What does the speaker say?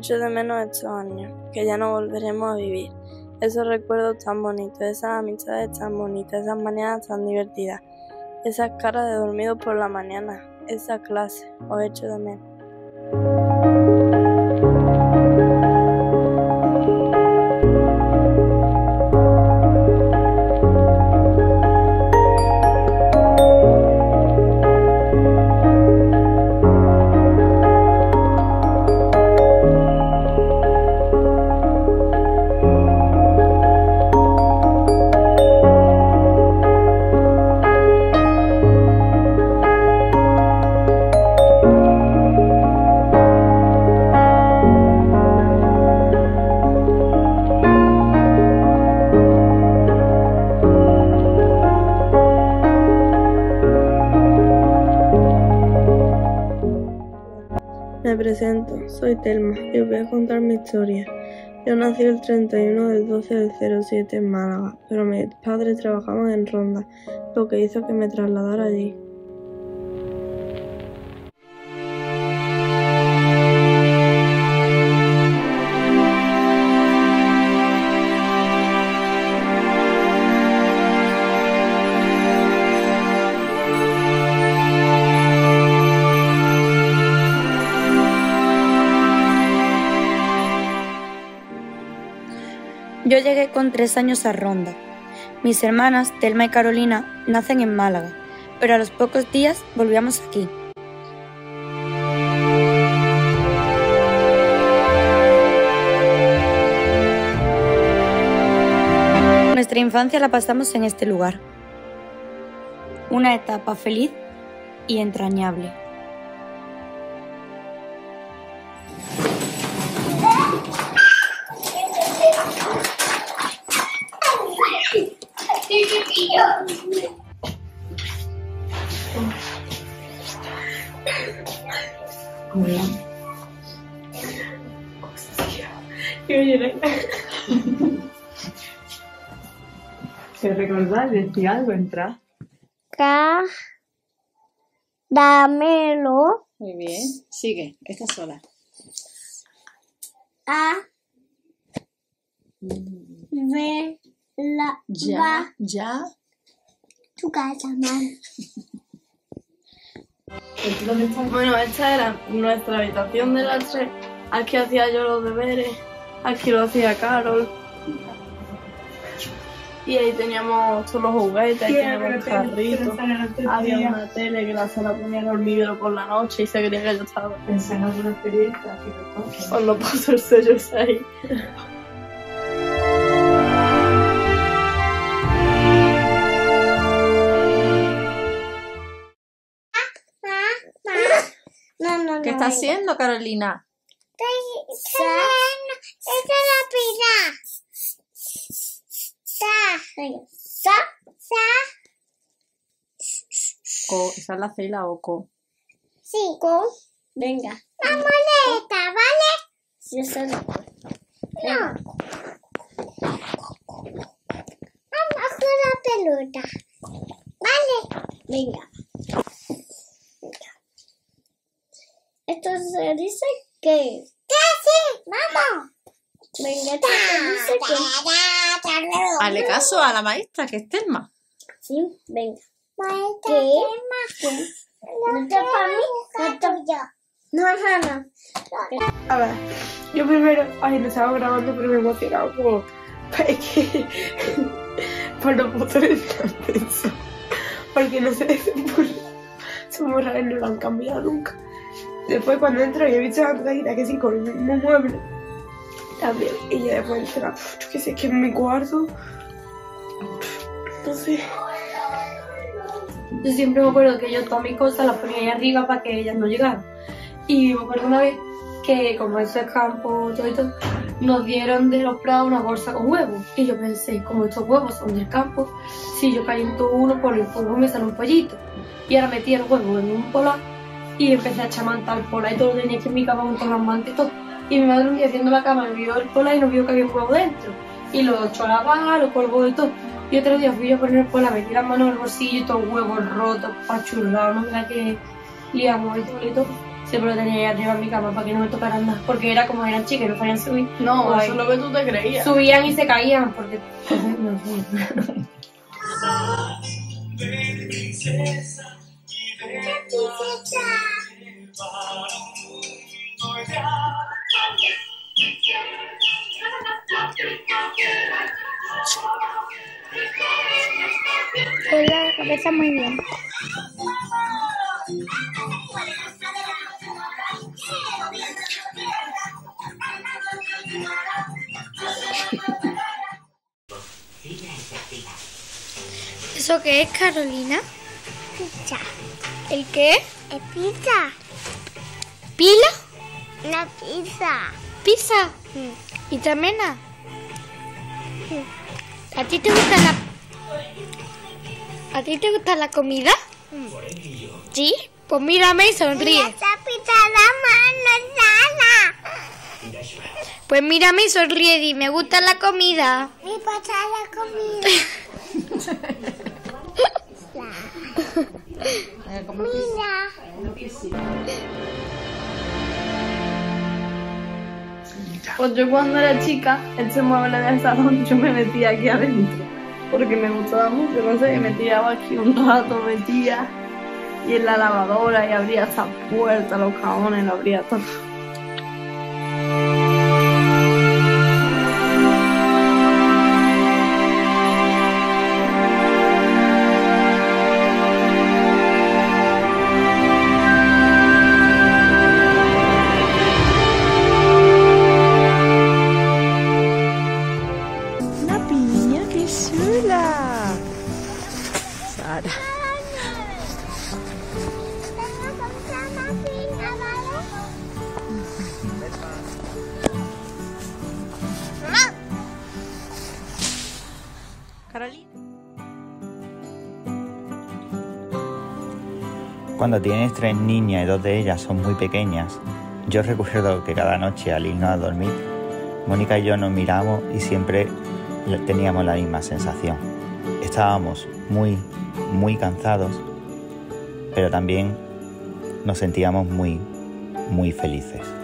Echo de menos estos años, que ya no volveremos a vivir. Esos recuerdos tan bonitos, esas amistades tan bonitas, esas mañanas tan divertidas, esas caras de dormido por la mañana, esa clase, os echo de menos. Presento, soy Telma y os voy a contar mi historia. Yo nací el 31 del 12 del 07 en Málaga, pero mis padres trabajaban en Ronda, lo que hizo que me trasladara allí. Yo llegué con tres años a Ronda. Mis hermanas, Telma y Carolina, nacen en Málaga, pero a los pocos días volvíamos aquí. Nuestra infancia la pasamos en este lugar. Una etapa feliz y entrañable. ¿Te recordás? Decía algo, entra. Caramelo Muy bien. Sigue, esta sola. a ver la Ya, ya. tu casa, mamá. Bueno, esta era nuestra habitación de las tres. Aquí hacía yo los deberes, aquí lo hacía Carol. Y ahí teníamos todos los juguetes, ahí teníamos el carrito. Había una tele que la sala ponía el hormiguero por la noche y se creía que yo estaba. Pensando en una experiencia, que lo toque. Cuando pasó el sello ese ahí. No, no, no. ¿Qué está haciendo, Carolina? Esa es la pila. Sa. Sa. Sa. Co, esa es la C y la O, co. Sí. Con. Venga. La moleta, ¿vale? Sí, eso no. No. Vamos con la pelota. ¿Vale? Venga. Esto se dice que. ¿Qué sí? ¡Vamos! Venga, se dice que. Hazle caso a la maestra, que es Telma. Sí, venga. ¿Qué? ¿Qué? No te para mí, no yo. No, no, no. A ver, yo primero, ay, lo estaba grabando, pero me he emocionado como. Es que. Por no poder tan tenso. Porque no sé, son muy raros, no lo han cambiado nunca. Después, cuando entro, y he visto la cajita que sí, con el mismo mueble. También. Y ya después entra, yo qué sé, que en mi cuarto. No sé. Yo siempre me acuerdo que yo todas mis cosas las ponía ahí arriba para que ellas no llegaran. Y me acuerdo una vez que, como eso es campo, todo esto, nos dieron de los prados una bolsa con huevos. Y yo pensé, como estos huevos son del campo, si yo caliento uno, por el fuego me sale un pollito. Y ahora metí el huevo en un polar y empecé a chamantar polar y todo lo tenía aquí en mi cama mantas y todo. Y mi madre un día haciendo la cama me vio el polar y no vio que había un huevo dentro. Y lo echó a la vaga, lo colgó y todo. Y otro día fui yo a poner el polar, metí las manos en el bolsillo y todo huevos rotos, pachurrados, no era que liamos y todo y todo. siempre lo tenía ahí arriba en mi cama para que no me tocaran más. Porque era como eran chicas, no podían subir. No, Guay. eso es lo que tú te creías. Subían y se caían porque. Con la cabeza muy bien. ¿Eso qué es, Carolina? Pizza. ¿El qué? Es pizza. ¿Pila? Una pizza. ¿Pizza? ¿Y también a? ¿A ti te gusta la... ¿A ti te gusta la comida? ¿Sí? Pues mírame y sonríe. Esa pizza la mano nada. Pues mírame y sonríe y di, me gusta la comida. Me pasa la comida. Mira. Pues yo cuando era chica, este mueble del salón, yo me metía aquí adentro. Porque me gustaba mucho, no sé, me tiraba aquí un rato, metía. Y en la lavadora, y abría esta puerta, los cajones, lo abría todo. Cuando tienes tres niñas y dos de ellas son muy pequeñas, yo recuerdo que cada noche al irnos a dormir, Mónica y yo nos miramos y siempre teníamos la misma sensación. Estábamos muy, muy cansados, pero también nos sentíamos muy, muy felices.